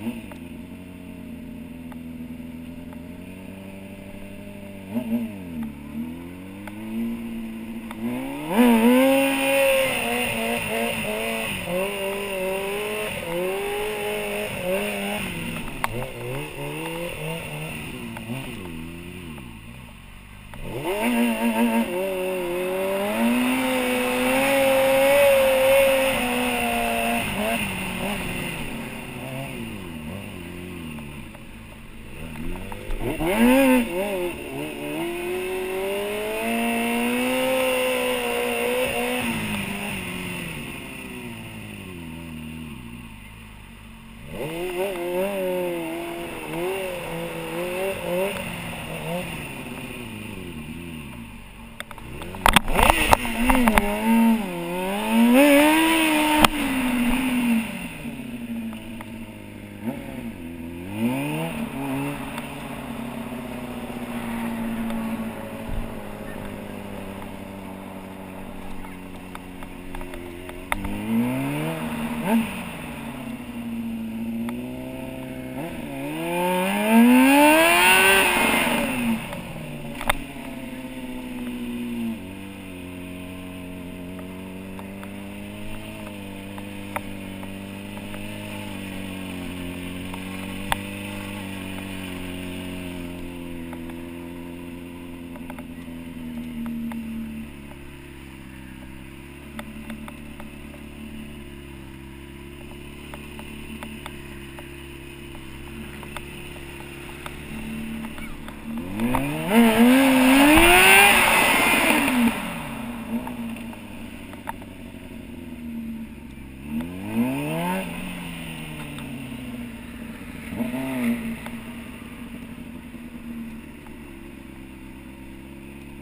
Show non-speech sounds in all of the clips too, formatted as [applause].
Mm. Mm-hmm.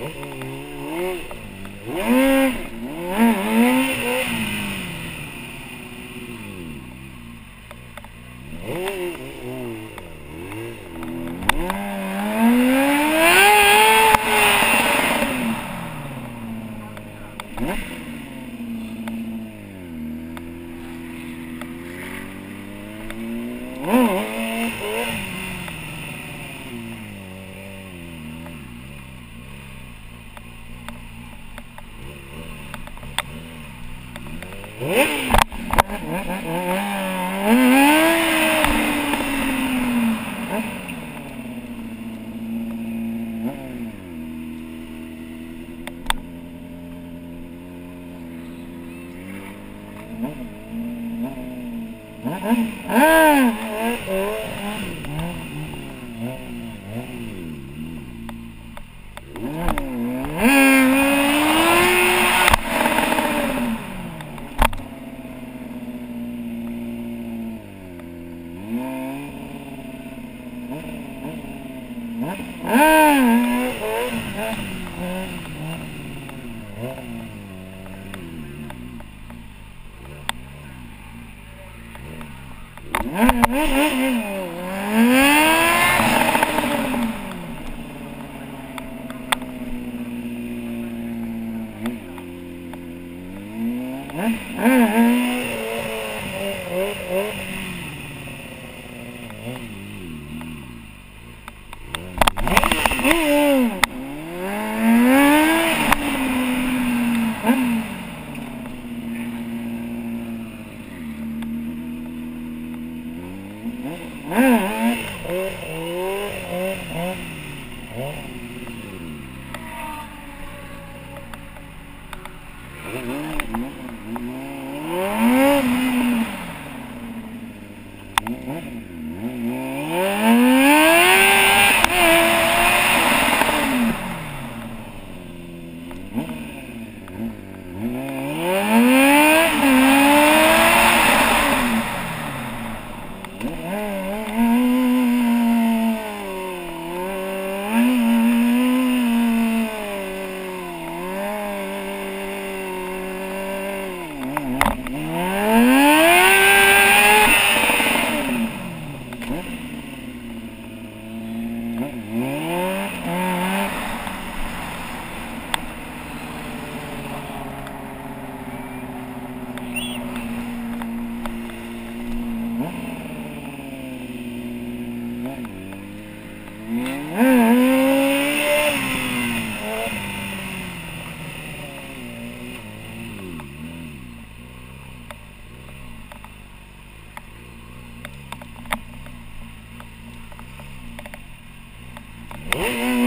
哦 Ah, ah, ah. Mm-hmm. Oh. [laughs]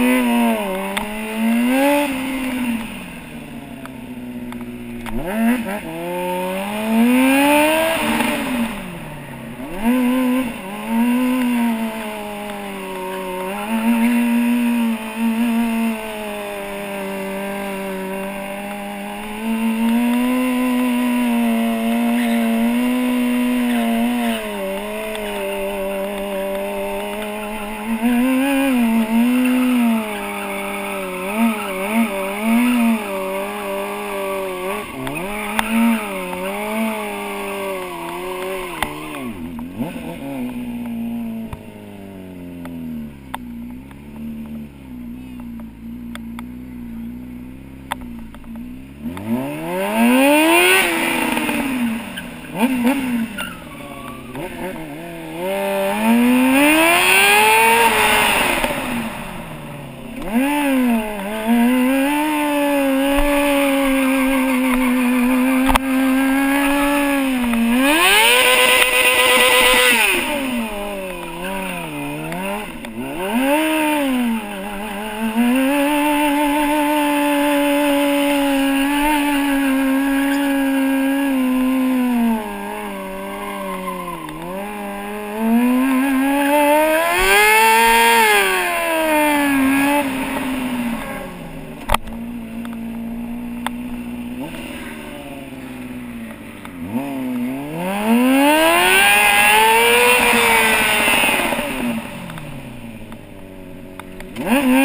Mm-hmm. [laughs]